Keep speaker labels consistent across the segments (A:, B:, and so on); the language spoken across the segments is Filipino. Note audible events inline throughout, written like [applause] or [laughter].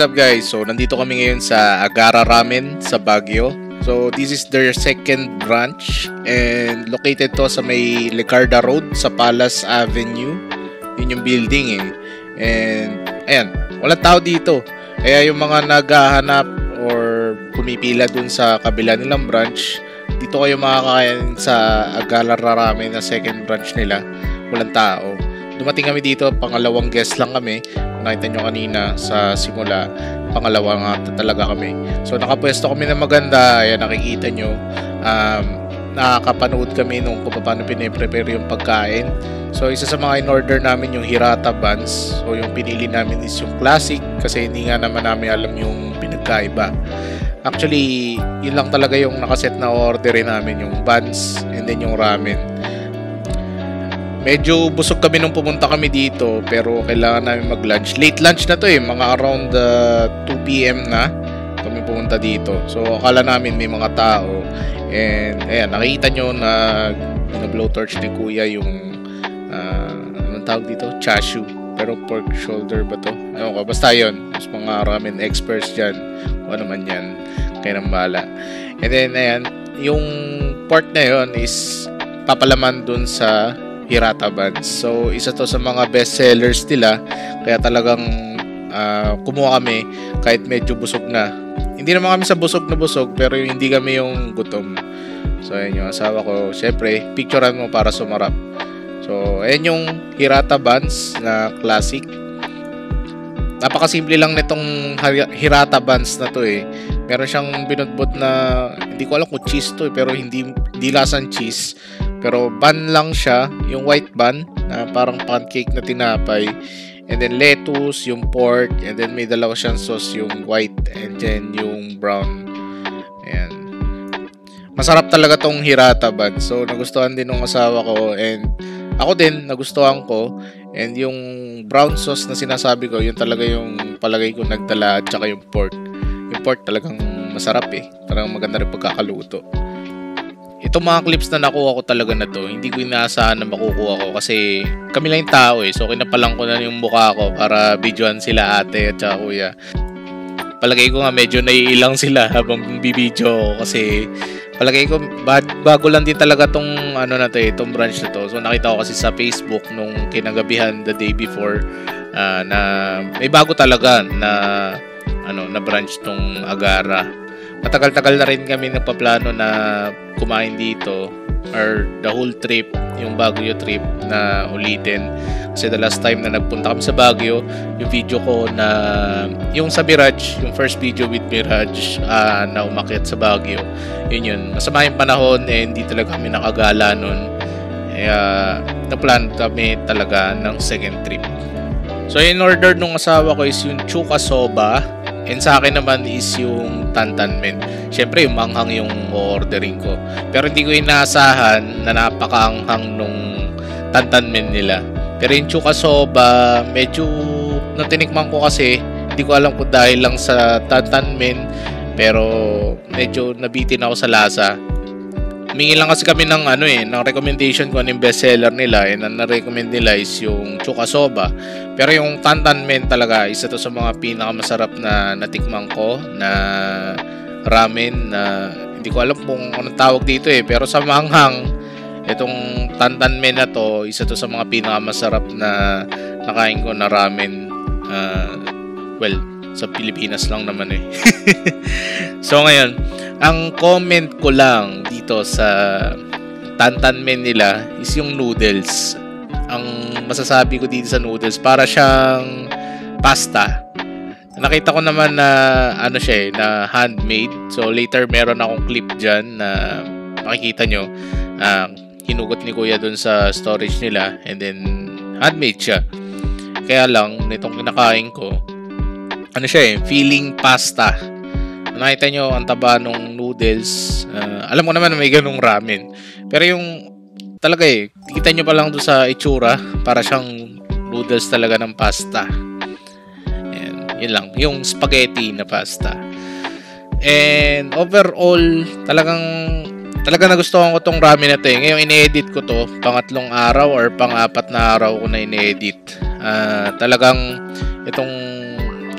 A: what's up guys? So, nandito kami ngayon sa Agara Ramen sa Baguio. So, this is their second branch and located to sa may Lecarda Road sa Palace Avenue. Yun yung building eh. And, ayan, walang tao dito. Kaya yung mga naghahanap or pumipila dun sa kabila nilang branch, dito kayo makakain sa Agara Ramen na second branch nila. Walang tao. Dumating kami dito, pangalawang guest lang kami nakita nyo kanina sa simula pangalawa nga talaga kami. So nakapwesto kami na maganda ayan nakikita nyo. Um, nakakapanood kami nung kung paano piniprepare yung pagkain. So isa sa mga in-order namin yung hirata buns. So yung pinili namin is yung classic kasi hindi nga naman namin alam yung pinagkaiba. Actually yun lang talaga yung nakaset na orderin namin yung buns and then yung ramen Medyo busog kami nung pumunta kami dito pero kailangan namin mag-lunch. Late lunch na to eh, mga around uh, 2 p.m. na kami pumunta dito. So akala namin may mga tao and ayan, nakita nyo na na-blowtorch ni Kuya yung uh, anong tawag dito? Chashu. Pero pork shoulder ba to? Ayun ko, basta yun. Mas mga ramen experts dyan. Kung ano man yan. Kaya nang bala. And then, ayan, yung pork na yun is papalaman dun sa Hirata Buns. So, isa to sa mga best sellers nila. Kaya talagang uh, kumuha kami kahit medyo busog na. Hindi naman kami sa busog na busog, pero hindi kami yung gutom. So, ayun yung asawa ko. Siyempre, picturean mo para sumarap. So, ayun yung Hirata Buns na classic. Napakasimple lang nitong Hirata Buns na to eh. Meron siyang binutbot na, hindi ko alam kung cheese to eh, pero hindi, hindi lasang cheese pero bun lang siya, yung white bun na parang pancake na tinapay. And then lettuce, yung pork, and then may dalawa siyang sauce, yung white, and then yung brown. Ayan. Masarap talaga tong hirata bun. So, nagustuhan din ng asawa ko, and ako din, nagustuhan ko. And yung brown sauce na sinasabi ko, yun talaga yung palagay ko nagdala at saka yung pork. Yung pork talagang masarap eh. Talagang maganda rin pagkakaluto. Itong mga clips na nakuha ko talaga na to, hindi ko inaasahan na makukuha ko kasi kami lang yung tao eh. So kinapalang ko na yung mukha ko para videoan sila ate at saka kuya. Palagay ko nga medyo naiilang sila [laughs] habang bibidyo kasi palagay ko bago lang din talaga tong ano na to eh, tong branch na to. So nakita ko kasi sa Facebook nung kinagabihan the day before uh, na may bago talaga na ano na branch tong Agara matagal-tagal na rin kami nagpaplano na kumain dito or the whole trip, yung Baguio trip na ulitin. Kasi the last time na nagpunta kami sa Baguio, yung video ko na yung sa Mirage, yung first video with Mirage uh, na umakyat sa Baguio. Yun yun. Masama yung panahon eh hindi talaga kami nakagala nun. Kaya na-plan kami talaga ng second trip. So in order nung asawa ko is yung chuka soba And sa akin naman is yung tantan men. Siyempre, yung manghang yung ordering ko. Pero hindi ko inaasahan na napakaanghang nung tantan men nila. Pero yung chuka soba, medyo nung tinikman ko kasi, hindi ko alam kung dahil lang sa tantan men, pero medyo nabitin ako sa lasa. Humingi lang kasi kami ng ano eh, ng recommendation ko ano yung bestseller nila and ang na-recommend nila is yung Chuka Soba. Pero yung Tantan Men talaga, isa to sa mga pinakamasarap na natikman ko na ramen na hindi ko alam kung anong tawag dito eh. Pero sa manghang, itong Tantan Men na to, isa to sa mga pinakamasarap na nakain ko na ramen. Uh, well, sa Pilipinas lang naman eh. [laughs] so ngayon, ang comment ko lang dito sa Tantan Men nila is yung noodles. Ang masasabi ko dito sa noodles, para siyang pasta. Nakita ko naman na ano siya eh, na handmade. So later meron akong clip dyan na makikita nyo. Uh, hinugot ni kuya dun sa storage nila and then handmade siya. Kaya lang, nitong kinakain ko, ano siya eh, feeling pasta. Nakita nyo ang taba ng noodles. Uh, alam ko naman na may ganung ramen. Pero yung talaga eh, kita nyo pa lang doon sa itsura, para siyang noodles talaga ng pasta. Ayan, yun lang. Yung spaghetti na pasta. And overall, talagang talaga nagustuhan ko tong ramen na to eh. Ngayon ine-edit ko to, pangatlong araw or pang-apat na araw ko na ine-edit. Uh, talagang itong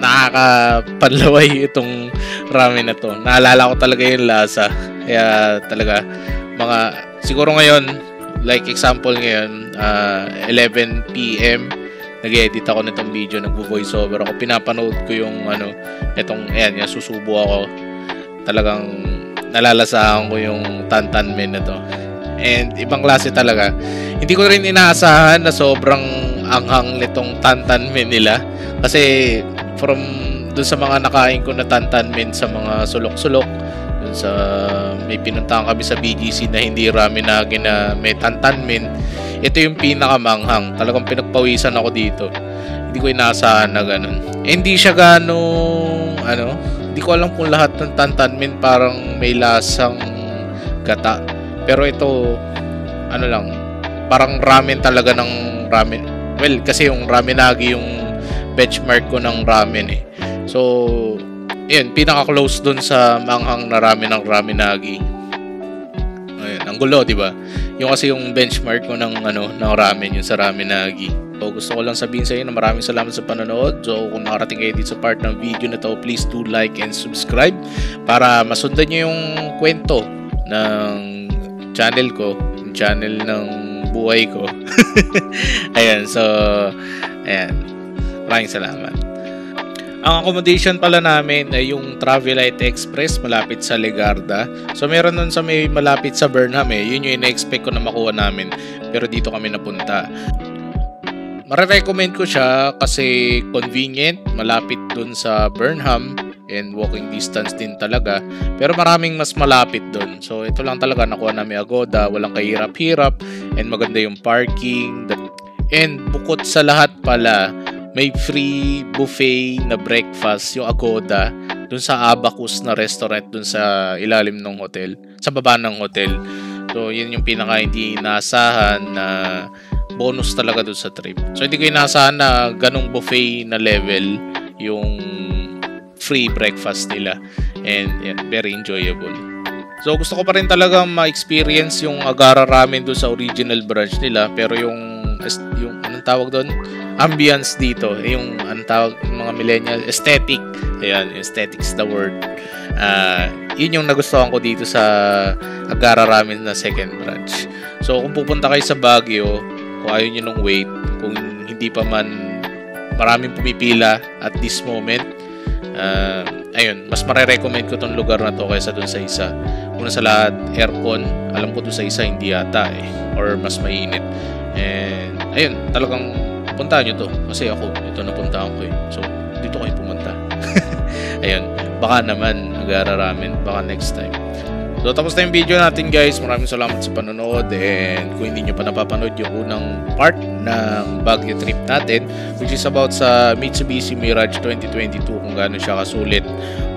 A: nakakapanlaway [laughs] itong ramen na to. Naalala ko talaga yung lasa. Kaya talaga, mga, siguro ngayon, like example ngayon, uh, 11 p.m., nag-edit ako nitong video, nagvo-voice over ako, pinapanood ko yung ano, itong, ayan, yung susubo ako. Talagang nalalasahan ko yung Tantan Men na to. And ibang klase talaga. Hindi ko rin inaasahan na sobrang anghang nitong Tantan Men nila. Kasi from dun sa mga nakain ko na Tantan Men sa mga sulok-sulok, dun sa may pinuntahan kami sa BGC na hindi ramen na gina may Tantan Men, ito yung pinakamanghang. Talagang pinagpawisan ako dito. Hindi ko inaasahan na ganun. Eh, hindi siya ganong, ano, hindi ko alam kung lahat ng tantanmen parang may lasang gata. Pero ito, ano lang, parang ramen talaga ng ramen. Well, kasi yung ramenagi yung benchmark ko ng ramen eh. So, yun, pinaka-close dun sa manghang na ramen ng ramenagi. Ayun, ang gulo, di ba? Yung kasi yung benchmark ko ng ano, ng ramen, yung sa ramenagi. So, gusto ko lang sabihin sa inyo na maraming salamat sa panonood. So, kung nakarating kayo dito sa part ng video na to, please do like and subscribe para masundan nyo yung kwento ng channel ko, yung channel ng buhay ko. [laughs] ayan, so, ayan. Maraming salamat. Ang accommodation pala namin ay yung Travelite Express malapit sa Legarda. So meron nun sa may malapit sa Burnham eh. Yun yung ina-expect ko na makuha namin. Pero dito kami napunta. Mare-recommend ko siya kasi convenient, malapit dun sa Burnham and walking distance din talaga. Pero maraming mas malapit dun. So ito lang talaga nakuha namin Agoda, walang kahirap-hirap and maganda yung parking. And bukod sa lahat pala, may free buffet na breakfast yung Agoda dun sa Abacus na restaurant dun sa ilalim ng hotel, sa baba ng hotel. So, yun yung pinaka hindi inaasahan na bonus talaga dun sa trip. So, hindi ko inaasahan na ganong buffet na level yung free breakfast nila. And yan, very enjoyable. So, gusto ko pa rin talaga ma-experience yung Agara Ramen doon sa original branch nila. Pero yung, yung anong tawag doon? ambience dito, yung ang tawag ng mga millennial aesthetic. Ayan, aesthetics the word. Uh, yun yung nagustuhan ko dito sa Agara Ramen na second branch. So, kung pupunta kayo sa Baguio, kung ayaw nyo nung wait, kung hindi pa man maraming pumipila at this moment, uh, ayun, mas marirecommend ko tong lugar na to kaysa dun sa isa. Una sa lahat, aircon. Alam ko dun sa isa, hindi yata eh. Or mas mainit. And, ayun, talagang puntahan nyo to. Kasi ako, ito napuntahan ko eh. So, dito kayo pumunta. [laughs] Ayun, baka naman nag-aaral ramen, baka next time. So, tapos na yung video natin guys. Maraming salamat sa panonood. And kung hindi nyo pa napapanood yung unang part ng Baguio trip natin, which is about sa Mitsubishi Mirage 2022, kung gaano siya kasulit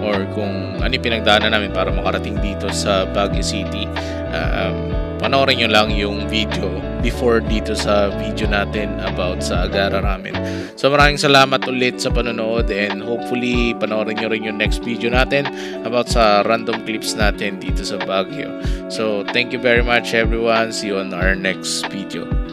A: or kung ano yung pinagdaanan namin para makarating dito sa Baguio City. Um, panoorin nyo lang yung video before dito sa video natin about sa Agara Ramen. So maraming salamat ulit sa panonood and hopefully panoorin nyo rin yung next video natin about sa random clips natin dito sa Baguio. So thank you very much everyone. See you on our next video.